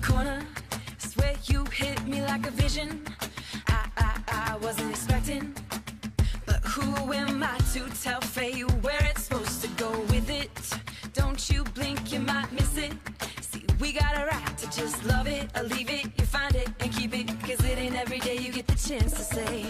corner. Swear you hit me like a vision. I, I, I wasn't expecting. But who am I to tell fate where it's supposed to go with it? Don't you blink, you might miss it. See, we got a right to just love it or leave it. You find it and keep it. Cause it ain't every day you get the chance to say.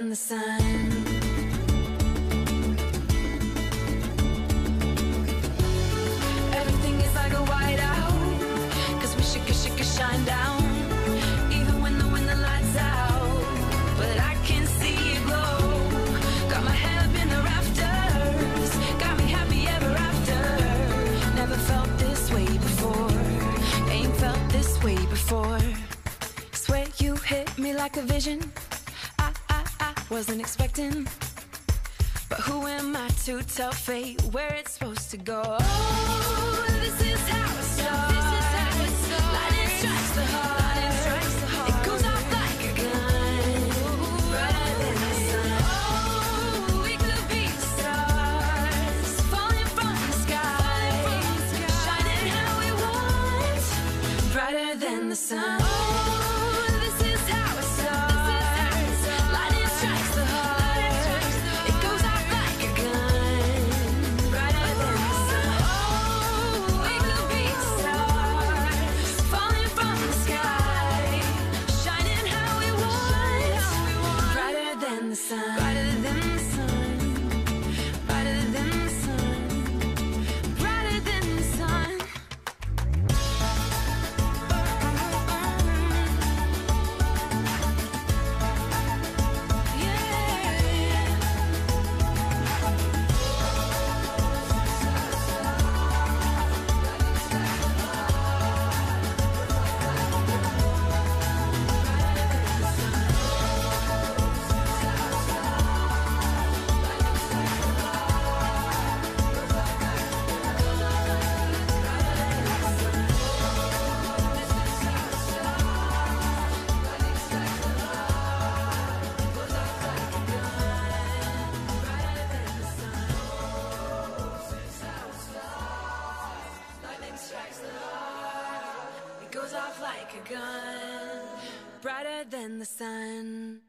than the sun. Everything is like a whiteout, cause we should, should, shine down, even when the when lights out. But I can see it glow. Got my head up in the rafters, got me happy ever after. Never felt this way before, ain't felt this way before. Swear you hit me like a vision. Wasn't expecting. But who am I to tell fate where it's supposed to go? Oh, this is how it starts. Lightning strikes the heart. It the sun. Oh, goes off like a gun, brighter than the sun.